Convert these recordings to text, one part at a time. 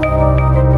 Bye.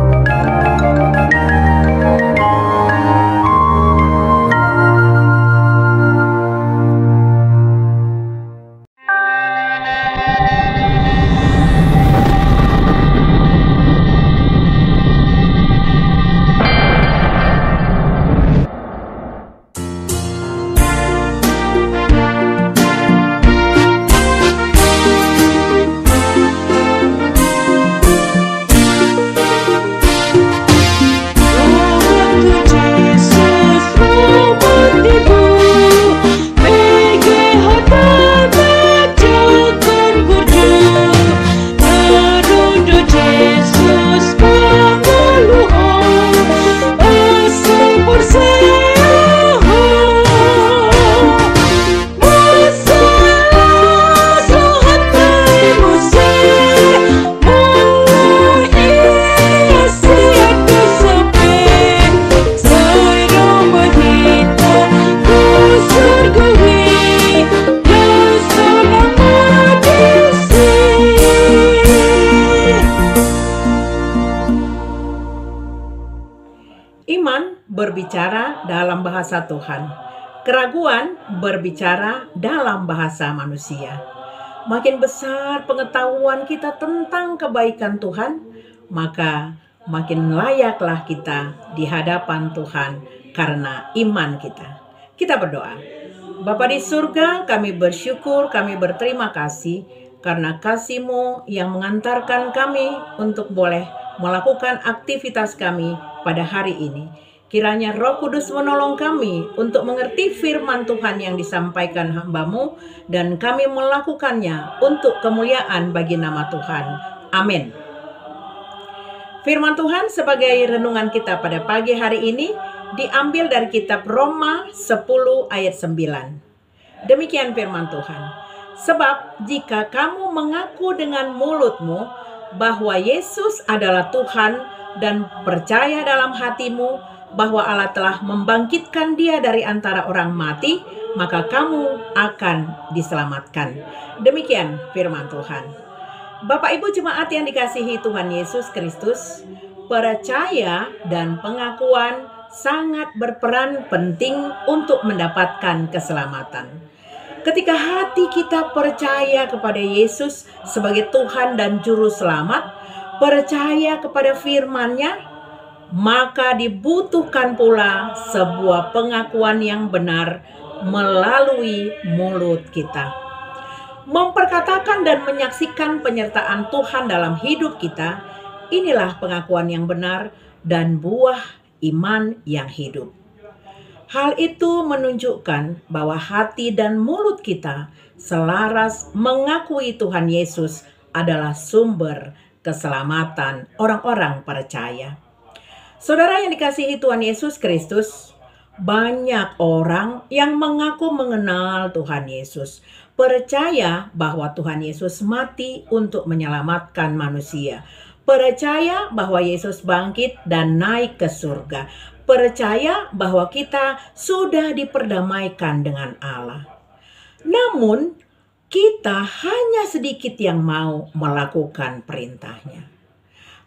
Berbicara dalam bahasa Tuhan. Keraguan berbicara dalam bahasa manusia. Makin besar pengetahuan kita tentang kebaikan Tuhan, maka makin layaklah kita di hadapan Tuhan karena iman kita. Kita berdoa. Bapa di surga, kami bersyukur, kami berterima kasih karena kasih-Mu yang mengantarkan kami untuk boleh melakukan aktivitas kami pada hari ini. Kiranya roh kudus menolong kami untuk mengerti firman Tuhan yang disampaikan hambamu dan kami melakukannya untuk kemuliaan bagi nama Tuhan. Amin. Firman Tuhan sebagai renungan kita pada pagi hari ini diambil dari kitab Roma 10 ayat 9. Demikian firman Tuhan. Sebab jika kamu mengaku dengan mulutmu bahwa Yesus adalah Tuhan dan percaya dalam hatimu bahwa Allah telah membangkitkan dia dari antara orang mati, maka kamu akan diselamatkan. Demikian firman Tuhan. Bapak Ibu jemaat yang dikasihi Tuhan Yesus Kristus, percaya dan pengakuan sangat berperan penting untuk mendapatkan keselamatan. Ketika hati kita percaya kepada Yesus sebagai Tuhan dan Juru Selamat, percaya kepada firman-Nya, maka dibutuhkan pula sebuah pengakuan yang benar melalui mulut kita. Memperkatakan dan menyaksikan penyertaan Tuhan dalam hidup kita, inilah pengakuan yang benar dan buah iman yang hidup. Hal itu menunjukkan bahwa hati dan mulut kita selaras mengakui Tuhan Yesus adalah sumber keselamatan orang-orang percaya. Saudara yang dikasihi Tuhan Yesus Kristus, banyak orang yang mengaku mengenal Tuhan Yesus, percaya bahwa Tuhan Yesus mati untuk menyelamatkan manusia, percaya bahwa Yesus bangkit dan naik ke surga, percaya bahwa kita sudah diperdamaikan dengan Allah. Namun, kita hanya sedikit yang mau melakukan perintahnya.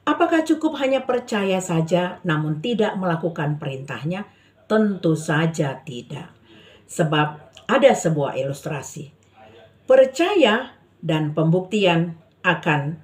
Apakah cukup hanya percaya saja namun tidak melakukan perintahnya? Tentu saja tidak. Sebab ada sebuah ilustrasi. Percaya dan pembuktian akan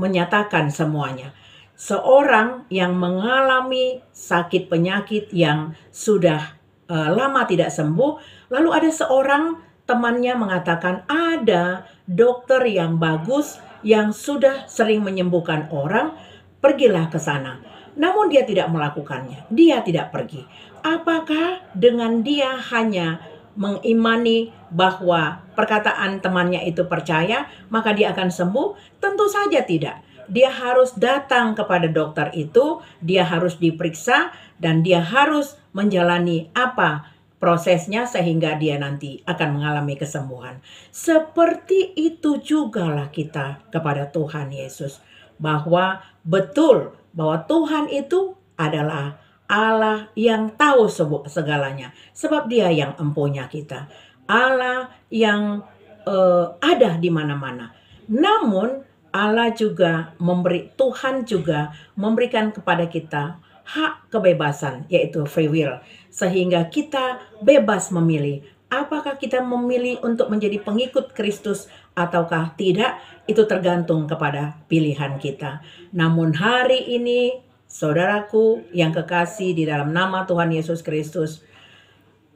menyatakan semuanya. Seorang yang mengalami sakit penyakit yang sudah uh, lama tidak sembuh, lalu ada seorang temannya mengatakan ada dokter yang bagus yang sudah sering menyembuhkan orang, pergilah ke sana. Namun dia tidak melakukannya, dia tidak pergi. Apakah dengan dia hanya mengimani bahwa perkataan temannya itu percaya, maka dia akan sembuh? Tentu saja tidak. Dia harus datang kepada dokter itu, dia harus diperiksa, dan dia harus menjalani apa prosesnya sehingga dia nanti akan mengalami kesembuhan. Seperti itu jugalah kita kepada Tuhan Yesus bahwa betul bahwa Tuhan itu adalah Allah yang tahu segalanya sebab dia yang empunya kita. Allah yang uh, ada di mana-mana. Namun Allah juga memberi Tuhan juga memberikan kepada kita hak kebebasan yaitu free will sehingga kita bebas memilih apakah kita memilih untuk menjadi pengikut Kristus ataukah tidak itu tergantung kepada pilihan kita. Namun hari ini saudaraku yang kekasih di dalam nama Tuhan Yesus Kristus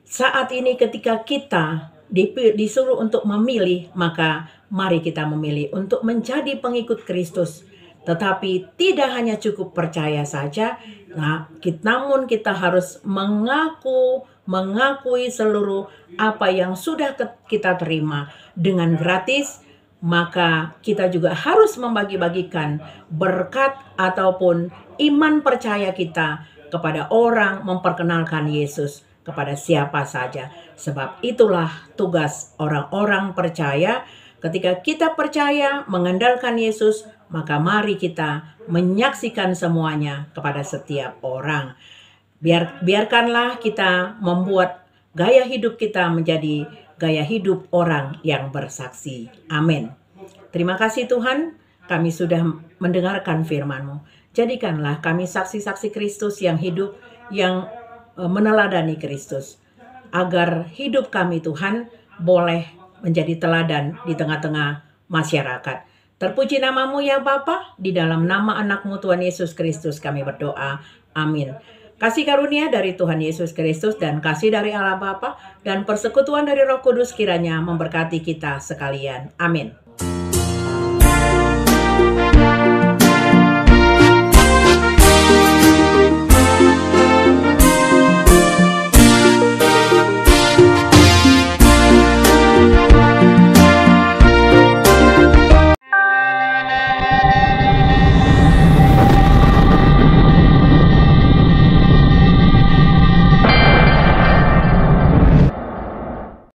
saat ini ketika kita disuruh untuk memilih maka mari kita memilih untuk menjadi pengikut Kristus. Tetapi tidak hanya cukup percaya saja, nah, namun kita harus mengaku, mengakui seluruh apa yang sudah kita terima dengan gratis, maka kita juga harus membagi-bagikan berkat ataupun iman percaya kita kepada orang memperkenalkan Yesus kepada siapa saja. Sebab itulah tugas orang-orang percaya Ketika kita percaya mengandalkan Yesus, maka mari kita menyaksikan semuanya kepada setiap orang. Biar biarkanlah kita membuat gaya hidup kita menjadi gaya hidup orang yang bersaksi. Amin. Terima kasih Tuhan, kami sudah mendengarkan firman-Mu. Jadikanlah kami saksi-saksi Kristus yang hidup, yang e, meneladani Kristus. Agar hidup kami Tuhan boleh menjadi teladan di tengah-tengah masyarakat. Terpuji namamu ya Bapa, di dalam nama anakmu Tuhan Yesus Kristus kami berdoa. Amin. Kasih karunia dari Tuhan Yesus Kristus dan kasih dari Allah Bapa dan persekutuan dari Roh Kudus kiranya memberkati kita sekalian. Amin.